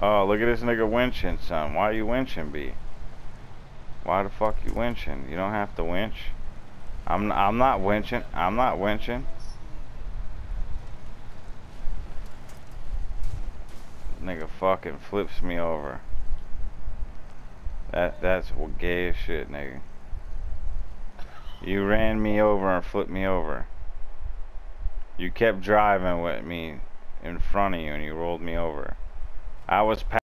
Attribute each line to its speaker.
Speaker 1: Oh, look at this nigga winching, son. Why you winching, B? Why the fuck you winching? You don't have to winch. I'm I'm not winching. I'm not winching. Nigga fucking flips me over. That that's gay as shit, nigga. You ran me over and flipped me over. You kept driving with me in front of you and you rolled me over. I was